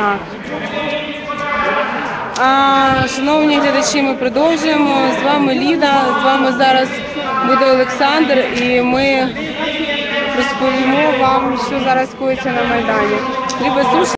Так. А, шановні глядачі, ми продовжуємо. З вами Ліда, з вами зараз буде Олександр, і ми розповімо вам, що зараз коїться на Майдані. Любе.